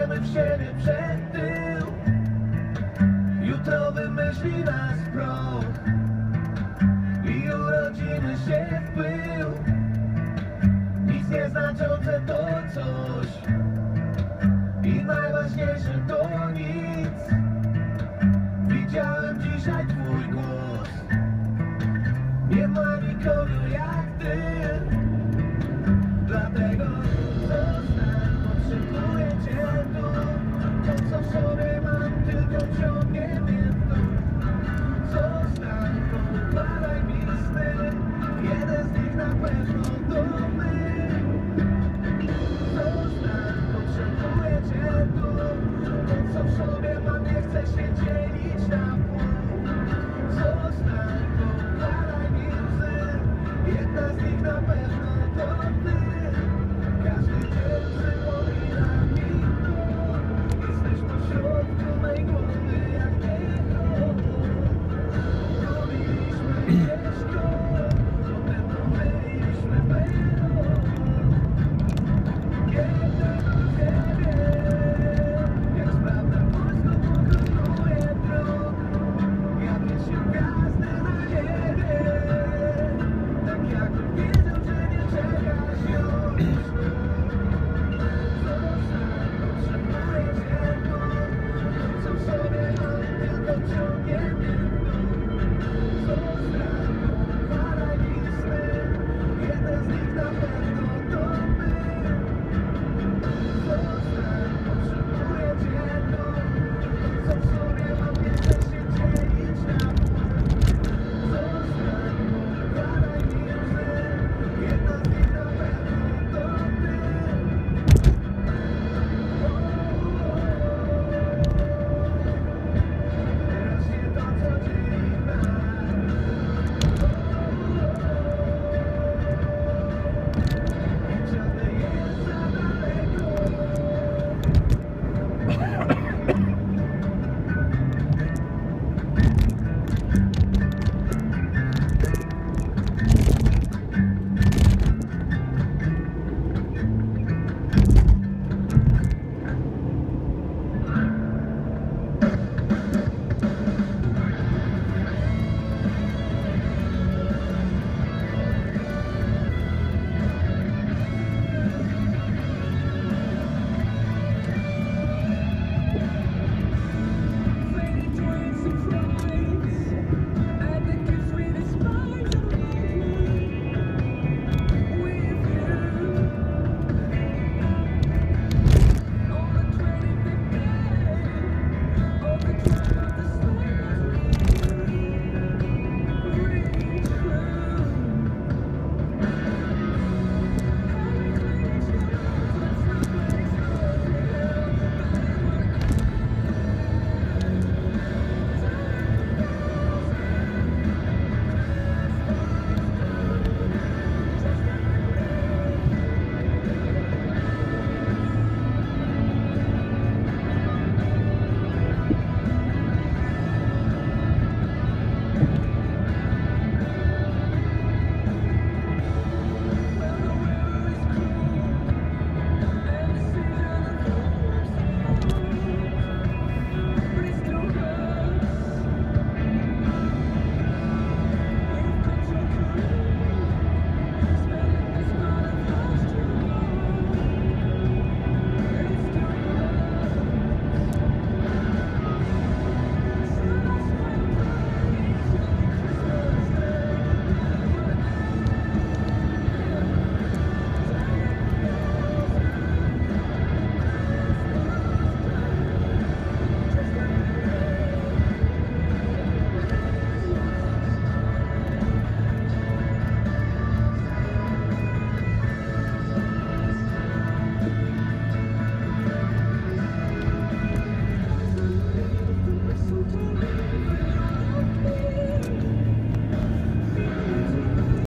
Biegniemy w siebie przed tył. Jutro wymyśli nas proch. I urodzimy się w pył